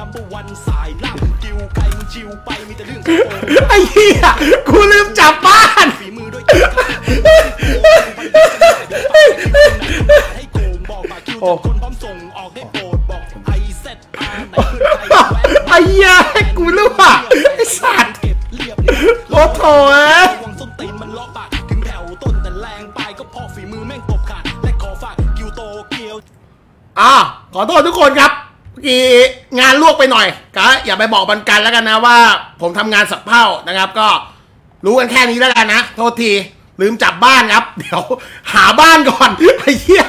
นัมเบอร์วันสายล่ำกิวใครมึงชิวไปมีแต่เรื่องโกงไอ้เหี้ยกูลืมจับบ้านฝีมือด้วยกันให้โกงบอกมาคิวจากคนพร้อมส่งออกได้โปรดบอกไอเซตอาร์ไหนเพื่อนใครแวะไอ้เหี้ยกูรู้อะไอ้สัตว์เก็บเรียบเรียบโอ้โถเอ้ยระวังส้นตีนมันเลาะปากถึงแถวต้นแต่แรงไปก็เพอฝีมือแม่งตบขาดและขอฝากกิวโตเกียวอ่าขอโทษทุกคนครับเมีงานลวกไปหน่อยก็อย่าไปบอกบันกันแล้วกันนะว่า ผมทำงานสับเผ่านะครับ ก็รู้กันแค่นี้แล้วกันนะโทษทีลืมจับบ้านครับ เดี๋ยวหาบ้านก่อนไอ้เหี้ย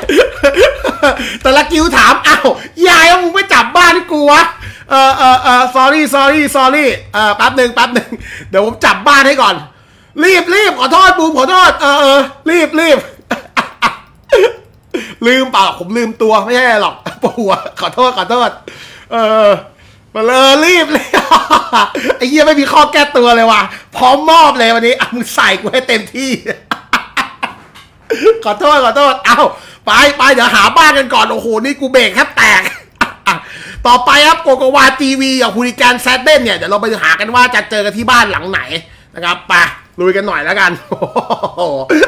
แต่ละกิ้วถามอ้าวยายว่ามึงไม่จับบ้านกูวะเออเออเออ sorry sorry sorry เออแป๊บหนึ่งแป๊บหนึ่งเดี๋ยวผมจับบ้านให้ก่อน รีบรีบขอโทษบูมขอโทษเออเออรีบรีบลืมเปล่าผมลืมตัวไม่ใช่หรอก ปวขอโทษขอโทษ เออมาเลยรีบเลยไอ้เหี้ยไม่มีข้อแก้ตัวเลยว่ะพร้อมมอบเลยวันนี้อะมึงใส่กูให้เต็มที่ ขอโทษขอโทษ เอ้าไปไปเดี๋ยวหาบ้านกันก่อนโอ้โหนี่กูเบรกแทบแตกต่อไปครับโกโกวาทีวีกับฮูริการแซดเดนเนี่ยเดี๋ยวเราไปหากันว่าจะเจอกันที่บ้านหลังไหนนะครับไปลุยกันหน่อยแล้วกันโอ้โห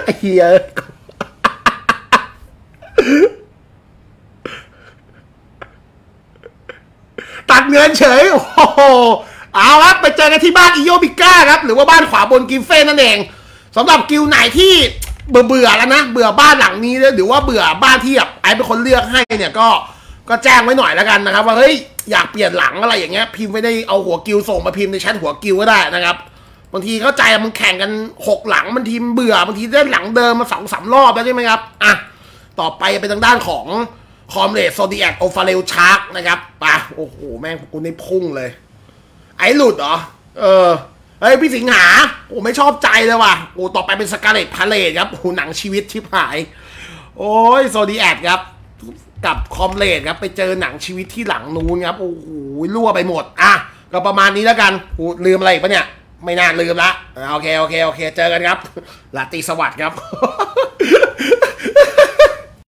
ไอ้เหี้ย เงินเฉย โอ้โห เอาครับไปเจอกันที่บ้านอิโยบิก้าครับ หรือว่าบ้านขวาบนกิฟเฟ่นั่นเองสำหรับกิวไหนที่เบื่อเบื่อแล้วนะ เบื่อบ้านหลังนี้หรือว่าเบื่อบ้านที่แบบไอ้เป็นคนเลือกให้เนี่ยก็ก็แจ้งไว้หน่อยแล้วกันนะครับ ว่าเฮ้ยอยากเปลี่ยนหลังอะไรอย่างเงี้ยพิมพ์ไม่ได้เอาหัวกิวส่งมาพิมพ์ในแชทหัวกิวก็ได้นะครับบางทีเข้าใจมันแข่งกันหกหลังบางทีมเบื่อบางทีเล่นหลังเดิมมาสองสามรอบแล้วใช่ไหมครับอะต่อไปเป็นทางด้านของ คอมเรดโซดิแอคโอฟาเรลชาร์กนะครับปะโอ้โห แม่งกูนี่พุ่งเลย ไอ้หลุดเหรอ เออเฮ้ยพี่สิงหาโอ้ไม่ชอบใจเลยว่ะโอ้ต่อไปเป็นสกาเลตพาเลตครับโอ้หนังชีวิตชิบหาย โอ้ยโซดิแอคครับ กับคอมเรดครับ ไปเจอหนังชีวิตที่หลังนู้นครับ โอ้โหรั่วไปหมด อะ ก็ประมาณนี้แล้วกันกูลืมอะไรปะเนี่ยไม่น่าลืมละ โอเค โอเค โอเค เจอกันครับลาตีสวัสดิ์ครับ